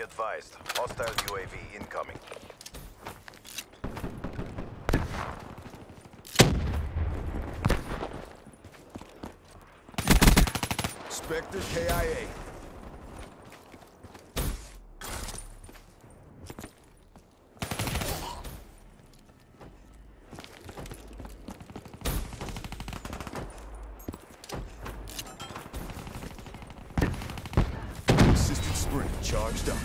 advised. Hostile UAV incoming. Spectre KIA. Sprint charged up.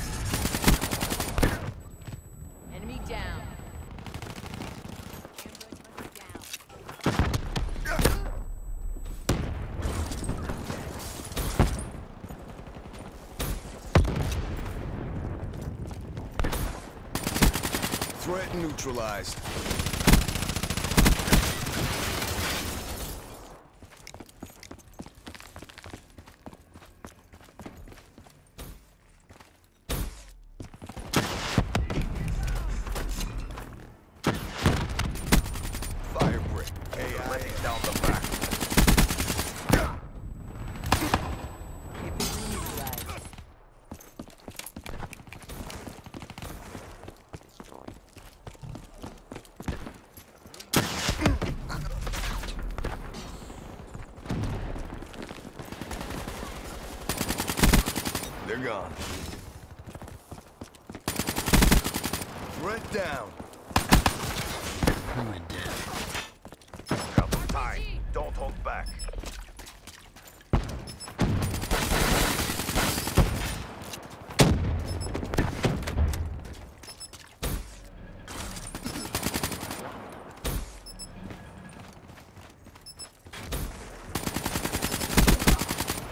Enemy down. Threat neutralized. Letting down the back. They're gone. Threat down. Got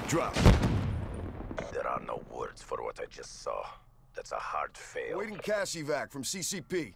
Drop. There are no words for what I just saw. That's a hard fail. Waiting cash evac from CCP.